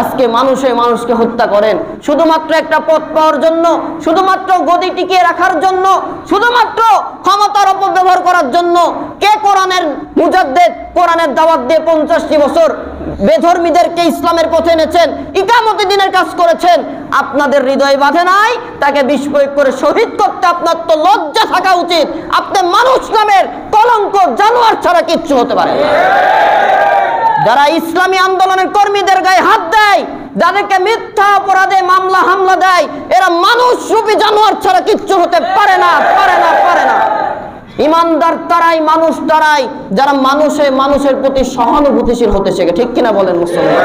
আজকে মানুষে মানুষকে হত্যা করেন। শুধুমাত্র একটা পথ পাওয়ার জন্য, শুধুমাত্র গদি টিকিয়ে রাখার জন্য, শুধুমাত্র ক্ষমতার অপব্যবহার করার জন্য কে কোরআনের মুজাদ্দেদ, কোরআনের দাওয়াত দিয়ে পঞ্চাশটি বছর বেধর্মীদেরকে ইসলামের পথে এনেছেন, ইকামতি দিনের কাজ করেছেন, আপনাদের হৃদয় বাঁধে নাই? তাকে প্রয়োগ করে শহীদ করতে আপনার তো লজ্জা থাকা উচিত। আপনি মানুষ নামের কলঙ্ক জানোয়ার ছাড়া কিচ্ছু হতে পারে। যারা ইসলামী আন্দোলনের কর্মীদের গায়ে হাত দেয়, যাদেরকে মিথ্যা অপরাধে মামলা, হামলা দেয়, এরা মানুষ রূপী জানোয়ার ছাড়া কিচ্ছু হতে পারে না পারে না পারে না। ইমানদার তারাই, মানুষ তারাই, যারা মানুষে, মানুষের প্রতি সহানুভূতিশীল হতে শেখে। ঠিক কিনা বলেন মুসলমান?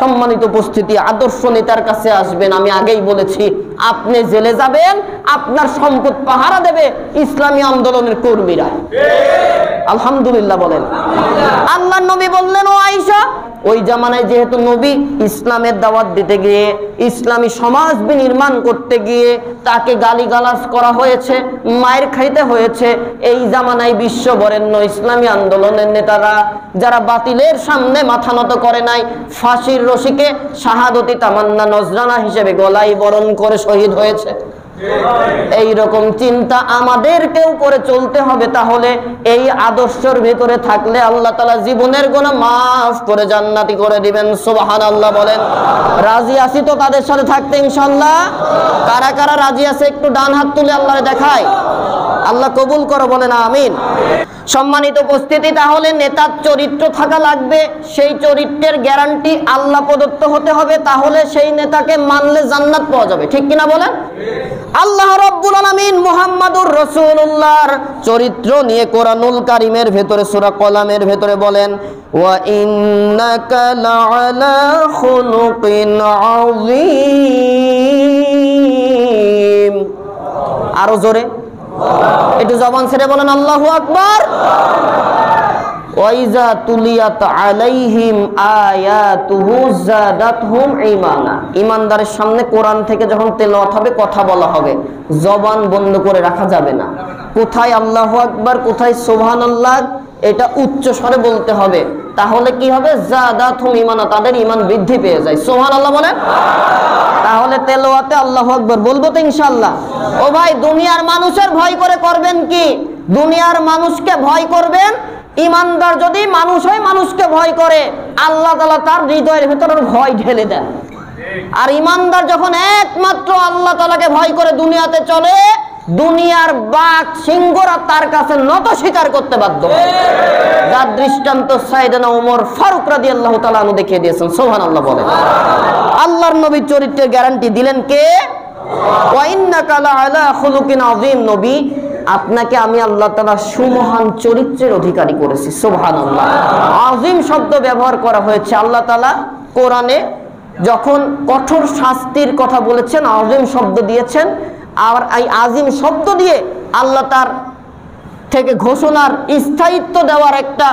সম্মানিত উপস্থিতি, আদর্শ নেতার কাছে আসবেন, আমি আগেই বলেছি আপনি জেলে যাবেন, আপনার সম্পদ পাহারা দেবে ইসলামী আন্দোলনের কর্মীরা। আলহামদুলিল্লাহ বলেন। আল্লাহ নবী বললেন, ও আয়েশা, ওই জামানায় যেহেতু নবী ইসলামের দাওয়াত দিতে গিয়ে, ইসলামী সমাজ বিনির্মাণ করতে গিয়ে তাকে গালিগালাজ করা হয়েছে, মায়ের খাইতে হয়েছে, এই জামানায় বিশ্ব বরেণ্য ইসলামী আন্দোলনের নেতারা, যারা বাতিলের সামনে মাথা নত করে নাই, ফাঁসির রশিকে শাহাদতি তামান্না নজরানা হিসেবে গলায় বরণ করে শহীদ হয়েছে। এই রকম চিন্তা আমাদেরকেও করে চলতে হবে তাহলে এই আদর্শের ভিতরে থাকলে আল্লাহ তালা জীবনের গোনা মাফ করে জান্নাতি করে দিবেন সুবাহান আল্লাহ বলেন। রাজি আসি তো তাদের সাথে থাকতে ইনশাল্লাহ কারা কারা রাজি আছে একটু ডান হাত তুলে আল্লাহ দেখায় আল্লাহ কবুল করো বলেন আমিন। সম্মানিত উপস্থিতি, তাহলে নেতার চরিত্র থাকা লাগবে, সেই চরিত্রের গ্যারান্টি আল্লাহ প্রদত্ত হতে হবে, তাহলে সেই নেতাকে মানলে জান্নাত পাওয়া যাবে, ঠিক কিনা বলেন? আল্লাহ রব্বুল আলামিন মুহাম্মাদুর রাসূলুল্লাহর চরিত্র নিয়ে কোরআনুল কারীমের ভেতরে, সূরা কলামের ভেতরে বলেন আরও জোরে। একটু জবান ছেড়ে বলেন, আল্লাহ আকবর। জাদাতহুম ঈমানা। ঈমানদারের সামনে কোরআন থেকে যখন হবে, কথা বলা হবে। জবান বন্ধ করে রাখা যাবে না। কোথায় আল্লাহু আকবার, কোথায় এটা উচ্চ স্বরে বলতে হবে। তাহলে কি হবে? জাদাতহুম ঈমানা, তাদের ঈমান বৃদ্ধি পেয়ে যায়। সুবহানাল্লাহ বলেন। তাহলে তেলাওয়াতে আল্লাহু আকবার বলব তো ইনশাআল্লাহ। ও ভাই, দুনিয়ার মানুষের ভয় করে করবেন কি? দুনিয়ার মানুষকে ভয় করবেন? ইমানদার যদি মানুষ হয়, মানুষকে ভয় করে। আল্লাহ তালা তার হৃদয়ের ভেতরে ভয় ঢেলে দেন। আর ইমানদার যখন একমাত্র আল্লাহ তালাকে ভয় করে দুনিয়াতে চলে দুনিয়ার বাঘ সিংহরা তার কাছে নত স্বীকার করতে বাধ্য। যার দৃষ্টান্ত সাইদানা উমর ফারুক রাদি আল্লাহ তালা দেখিয়ে দিয়েছেন সোহান আল্লাহ বলেন। আল্লাহর নবীর চরিত্রের গ্যারান্টি দিলেন কে? নবী। আপনাকে আমি আল্লাহ তাআলা সুমহান চরিত্রের অধিকারী করেছি, সুবহানাল্লাহ। আযীম শব্দ ব্যবহার করা হয়েছে আল্লাহ তাআলা কোরআনে। যখন কঠোর শাস্তির কথা বলেছেন আজিম শব্দ দিয়েছেন আর এই আজিম শব্দ দিয়ে আল্লাহ তার থেকে ঘোষণার স্থায়িত্ব দেওয়ার একটা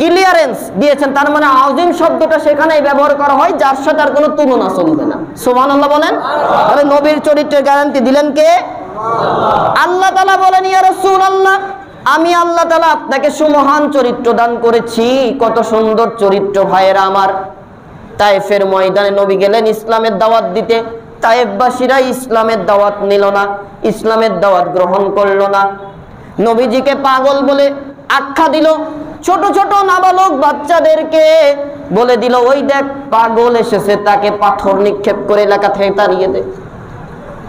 ক্লিয়ারেন্স দিয়েছেন। তার মানে আজিম শব্দটা সেখানেই ব্যবহার করা হয়, যার সাথে আর কোনো তুলনা চলবে না। সোমান আল্লাহ বলেন? তাহলে নবীর চরিত্রের গ্যারান্টি দিলেন কে? আল্লাহ তালা বলেন, ইয়া রসুল আল্লাহ আমি আল্লাহ তালা আপনাকে সুমহান চরিত্র দান করেছি। কত সুন্দর চরিত্র ভাইয়েরা আমার। তায়েফের ময়দানে নবী গেলেন ইসলামের দাওয়াত দিতে। তায়েফবাসীরা ইসলামের দাওয়াত নিল না, ইসলামের দাওয়াত গ্রহণ করল না। নবীজিকে পাগল বলে আখ্যা দিল, ছোট ছোট নাবালক বাচ্চাদেরকে বলে দিল, ওই দেখ, পাগল এসেছে, তাকে পাথর নিক্ষেপ করে এলাকা থেকে তাড়িয়ে দে।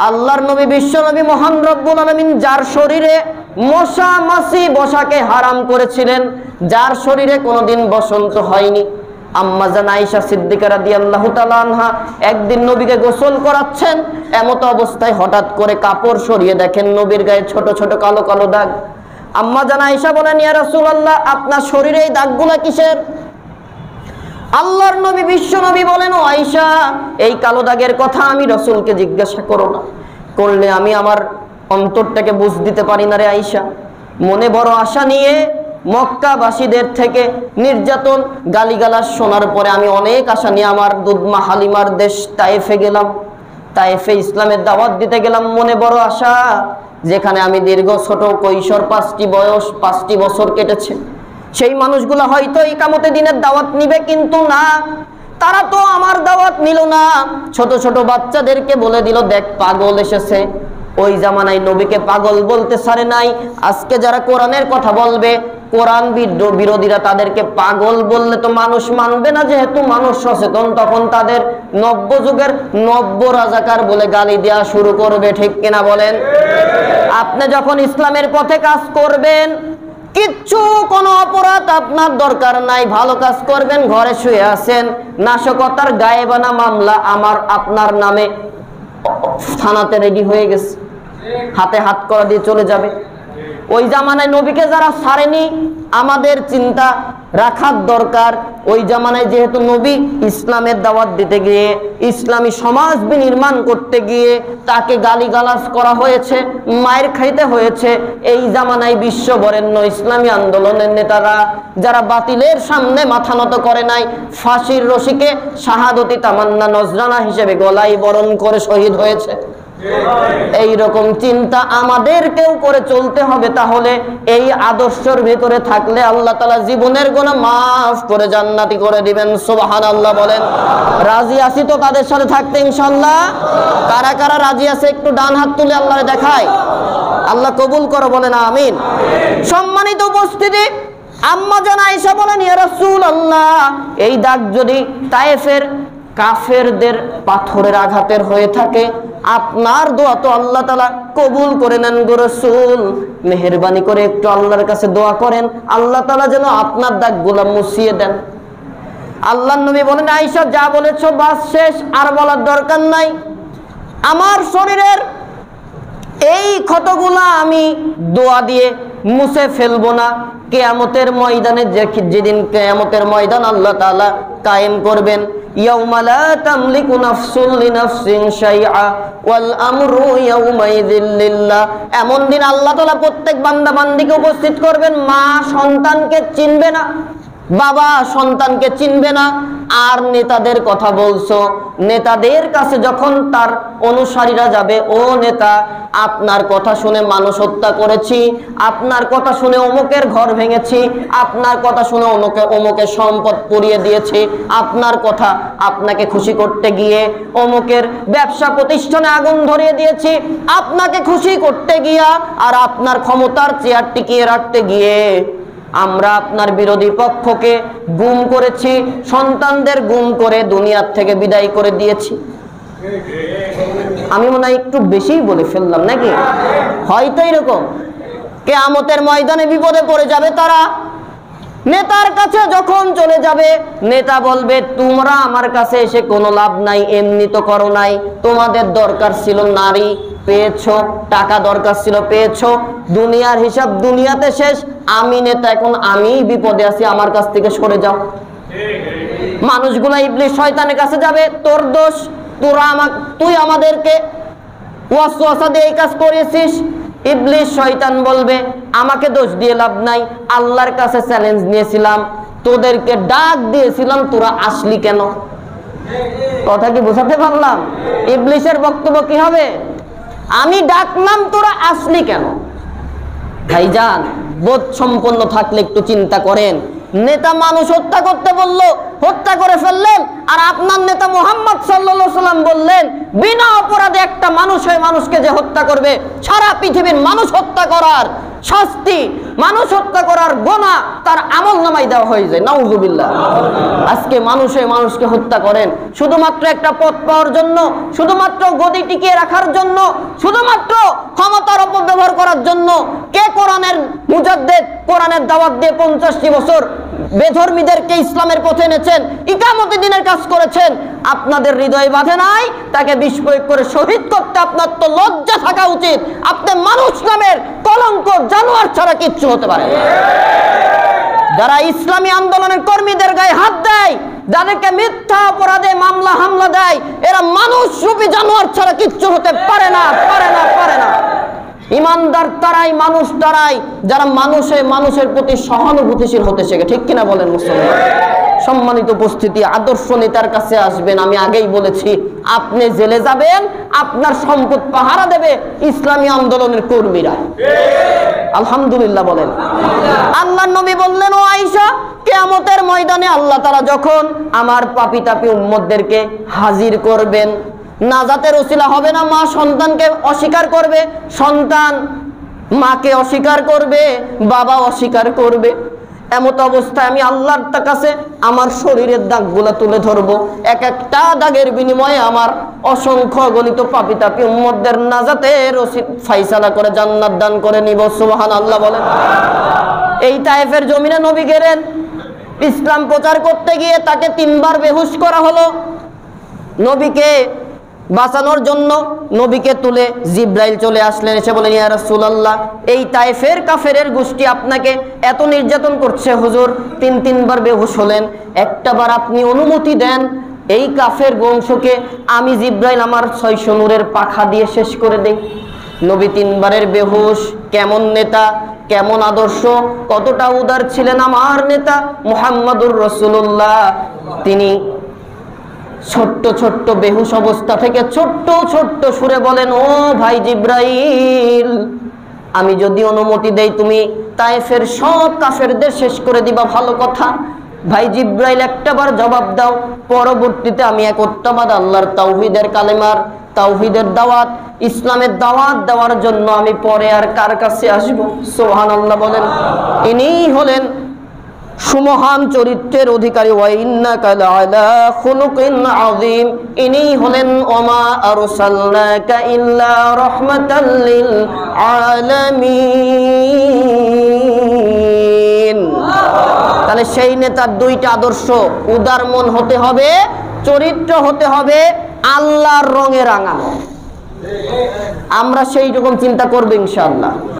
আল্লাহর নবী, বিশ্ব নবী মহান রব্বুল আলমিন যার শরীরে মশা মাসি বসাকে হারাম করেছিলেন, যার শরীরে কোনোদিন বসন্ত হয়নি। আনহা একদিন নবীকে গোসল করাচ্ছেন, এমত অবস্থায় হঠাৎ করে কাপড় সরিয়ে দেখেন নবীর গায়ে কালো কালো দাগ। আম্মা জান আয়েশা বলেন, ইয়া আপনার শরীরে এই দাগগুলা কিসের? আল্লাহর নবী, বিশ্ব নবী বলেন, ও আয়েশা, এই কালো দাগের কথা আমি রসুলকে জিজ্ঞাসা করো না। করলে আমি আমার অন্তরটাকে বুঝ দিতে পারি না রে আয়েশা। মনে বড় আশা নিয়ে মক্কাবাসীদের থেকে নির্যাতন, গালিগালাজ শোনার পরে আমি অনেক আশা নিয়ে আমার দুধমা হালিমার দেশ তায়েফে গেলাম। তায়েফে ইসলামের দাওয়াত দিতে গেলাম মনে বড় আশা, যেখানে আমি দীর্ঘ ছোট কৈশোর পাঁচটি বয়স, পাঁচটি বছর কেটেছে। সেই মানুষগুলো হয়তো ইকামতে দিনের দাওয়াত নিবে কিন্তু না। তারা তো আমার দাওয়াত নিল না। ছোট ছোট বাচ্চাদেরকে বলে দিল, দেখ, পাগল এসেছে। ওই জামানায় নবীকে পাগল বলতে সারে নাই। আজকে যারা কোরআনের কথা বলবে কোরআন বিরোধীরা তাদেরকে পাগল বললে তো মানুষ মানবে না, যেহেতু মানুষ সচেতন, তখন তাদের নব্য যুগের নব্য রাজাকার বলে গালি দেওয়া শুরু করবে, ঠিক কিনা বলেন? আপনি যখন ইসলামের পথে কাজ করবেন, কিচ্ছু কোনো অপরাধ আপনার দরকার নাই, ভালো কাজ করবেন, ঘরে শুয়ে আছেন, নাশকতার গায়েবানা মামলা আমার আপনার নামে থানাতে রেডি হয়ে গেছে, হাতে হাত করা দিয়ে চলে যাবে। ওই জামানায় নবীকে যারা ছাড়েনি, আমাদের চিন্তা রাখার দরকার। ওই জামানায় যেহেতু নবী ইসলামের দাওয়াত দিতে গিয়ে, ইসলামী সমাজ বিনির্মাণ করতে গিয়ে তাকে গালিগালাজ করা হয়েছে, মায়ের খাইতে হয়েছে, এই জামানায় বিশ্ব বরেণ্য ইসলামী আন্দোলনের নেতারা, যারা বাতিলের সামনে মাথা নত করে নাই, ফাঁসির রশিকে শাহাদতি তামান্না নজরানা হিসেবে গলায় বরণ করে শহীদ হয়েছে। এই রকম চিন্তা আমাদেরকেও করে চলতে হবে তাহলে এই আদর্শের ভিতরে থাকলে আল্লাহ তালা জীবনের কোন মাফ করে জান্নাতি করে দিবেন সুবাহান আল্লাহ বলেন। রাজি আছি তো তাদের সাথে থাকতে ইনশাল্লাহ কারা কারা রাজি আছে একটু ডান হাত তুলে আল্লাহ দেখায় আল্লাহ কবুল করো, বলেন আমিন। সম্মানিত উপস্থিতি, আম্মা জান আয়েশা বলেন, ইয়া রাসূলুল্লাহ এই দাগ যদি তায়েফের কাফেরদের পাথরের আঘাতের হয়ে থাকে আপনার দোয়া তো আল্লাহ তালা কবুল করে নেন গো রসুল। মেহরবানি করে একটু আল্লাহর কাছে দোয়া করেন। আল্লাহ তালা যেন আপনার দাগ গোলাম মুছিয়ে দেন। আল্লাহ নবী বলেন আইসা যা বলেছ বাস শেষ, আর বলার দরকার নাই। আমার শরীরের এই ক্ষতগুলা আমি দোয়া দিয়ে মুছে ফেলব না। কেয়ামতের ময়দানে যেদিন কেয়ামতের ময়দান আল্লাহ তালা কায়েম করবেন। এমন দিন আল্লাহ প্রত্যেক বান্দা বান্দিকে উপস্থিত করবেন। মা সন্তানকে চিনবে না। বাবা সন্তানকে চিনবে না, আর নেতাদের কথা বলছো। নেতাদের কাছে যখন তার অনুসারীরা যাবে, ও নেতা, আপনার কথা শুনে মানুষ হত্যা করেছি, আপনার কথা শুনে অমুকের ঘর ভেঙেছি, আপনার কথা শুনে অমুকে, অমুকের সম্পদ পুড়িয়ে দিয়েছি, আপনার কথা আপনাকে খুশি করতে গিয়ে অমুকের ব্যবসা প্রতিষ্ঠানে আগুন ধরিয়ে দিয়েছি, আপনাকে খুশি করতে গিয়া আর আপনার ক্ষমতার চেয়ার টিকিয়ে রাখতে গিয়ে আমরা আপনার বিরোধী পক্ষকে গুম করেছি, সন্তানদের গুম করে দুনিয়ার থেকে বিদায় করে দিয়েছি। আমি মনে হয় একটু বেশিই বলে ফেললাম, নাকি? হয়তো এরকম। কে আমতের ময়দানে বিপদে পড়ে যাবে তারা। নেতার কাছে যখন চলে যাবে, নেতা বলবে, তোমরা আমার কাছে এসে কোনো লাভ নাই, এমনি তো করো নাই। তোমাদের দরকার ছিল নারী, পেয়েছ, টাকা দরকার ছিল, পেয়েছ। দুনিয়ার হিসাব দুনিয়াতে শেষ। আমি নেতা, এখন আমি বিপদে আছি, আমার কাছ থেকে সরে যাও। মানুষগুলা ইবলিশ শয়তানের কাছে যাবে, তোর দোষ, তোরা আমাক, তুই আমাদেরকে ওয়াসওয়াসা দিয়ে এই কাজ করেছিস। ইবলিশ শয়তান বলবে, আমাকে দোষ দিয়ে লাভ নাই, আল্লাহর কাছে চ্যালেঞ্জ নিয়েছিলাম, তোদেরকে ডাক দিয়েছিলাম, তোরা আসলি কেন? কথা কি বোঝাতে পারলাম? ইবলিশের বক্তব্য কি হবে? আমি ডাকলাম, তোরা আসলি কেন? ভাইজান, বোধ সম্পন্ন থাকলে একটু চিন্তা করেন। নেতা মানুষ হত্যা করতে বলল হত্যা করে ফেললেন আর আপনার নেতা মোহাম্মদ সাল্লা সাল্লাম বললেন, বিনা অপরাধে একটা মানুষ হয়ে মানুষকে যে হত্যা করবে, সারা পৃথিবীর মানুষ হত্যা করার শাস্তি, মানুষ হত্যা করার গোনা তার আমল নামাই দেওয়া হয়ে যায়। নাউজুবিল্লাহ। আজকে মানুষে মানুষকে হত্যা করেন, শুধুমাত্র একটা পথ পাওয়ার জন্য, শুধুমাত্র গদি টিকিয়ে রাখার জন্য, শুধুমাত্র ক্ষমতার অপব্যবহার করার জন্য, কে কোরআনের মুজাদ্দেদ, কোরআনের দাওয়াত দিয়ে পঞ্চাশটি বছর বেধর্মীদেরকে ইসলামের পথে এনেছেন, ইকামতি দিনের কাজ করেছেন, আপনাদের হৃদয় বাঁধে নাই, তাকে প্রয়োগ করে শহীদ করতে আপনার তো লজ্জা থাকা উচিত। আপনি মানুষ নামের কলঙ্ক জানোয়ার ছাড়া কিচ্ছু হতে পারে যারা ইসলামী আন্দোলনের কর্মীদের গায়ে হাত দেয়, যাদেরকে মিথ্যা অপরাধে মামলা, হামলা দেয়, এরা মানুষ রূপী জানোয়ার ছাড়া কিচ্ছু হতে পারে না পারে না পারে না। ইমানদার তারাই, মানুষ তারাই, যারা মানুষে, মানুষের প্রতি সহানুভূতিশীল হতে শেখে। ঠিক কিনা বলেন মুসলমান? সম্মানিত উপস্থিতি, আদর্শ নেতার কাছে আসবেন। আমি আগেই বলেছি, আপনি জেলে যাবেন, আপনার সম্পদ পাহারা দেবে ইসলামী আন্দোলনের কর্মীরা। আলহামদুলিল্লাহ বলেন। আল্লাহ নবী বললেন, ও আয়েশা, কেয়ামতের ময়দানে আল্লাহ তারা যখন আমার পাপি তাপি উম্মতদেরকে হাজির করবেন নাজাতের ওসিলা হবে না মা, সন্তানকে অস্বীকার করবে। সন্তান মাকে অস্বীকার করবে, বাবা অস্বীকার করবে। এমত অবস্থায় আমি আল্লাহর কাছে আমার শরীরের দাগগুলা তুলে ধরবো। এক একটা দাগের বিনিময়ে আমার অসংখ্য গণিত পাপি তাপি উম্মতদের নাজাতের ফাইসালা করে জান্নাত দান করে নিব সুবহান আল্লাহ বলেন। এই তায়েফের জমিনে নবী গেলেন। ইসলাম প্রচার করতে গিয়ে তাকে তিনবার বেহুশ করা হলো। নবীকে বাঁচানোর জন্য নবীকে তুলে জিব্রাইল চলে আসলেন। এসে বলেন, ইয়া রাসূলুল্লাহ, এই তায়েফের কাফেরের গোষ্ঠী আপনাকে এত নির্যাতন করছে। হুজুর, তিন তিনবার বেহুশ হলেন। একটাবার আপনি অনুমতি দেন, এই কাফের বংশকে আমি জিব্রাইল আমার ছয়শো নূরের পাখা দিয়ে শেষ করে দেই। নবী তিনবারের বেহুশ, কেমন নেতা, কেমন আদর্শ, কতটা উদার ছিলেন আমার নেতা মুহাম্মাদুর রসুল্লাহ তিনি ছোট্ট ছোট্ট বেহুশ অবস্থা থেকে ছোট্ট ছোট্ট সুরে বলেন, ও ভাই জিব্রাইল, আমি যদি অনুমতি দেই তুমি তাইফের সব কাফেরদের শেষ করে দিবা, ভালো কথা। ভাই জিব্রাইল, একটাবার জবাব দাও। পরবর্তীতে আমি এক একত্রাবাদ আল্লাহর তাওহিদের কালেমার, তাওহিদের দাওয়াত, ইসলামের দাওয়াত দেওয়ার জন্য আমি পরে আর কার কাছে আসব? সোহান আল্লাহ বলেন। ইনিই হলেন সুমহান চরিত্রের অধিকারী। ইনি হলেন, ওমা তাহলে সেই নেতার দুইটা আদর্শ, উদার মন হতে হবে, চরিত্র হতে হবে আল্লাহর রঙে রাঙানো। আমরা সেই রকম চিন্তা করব ইনশাআল্লাহ।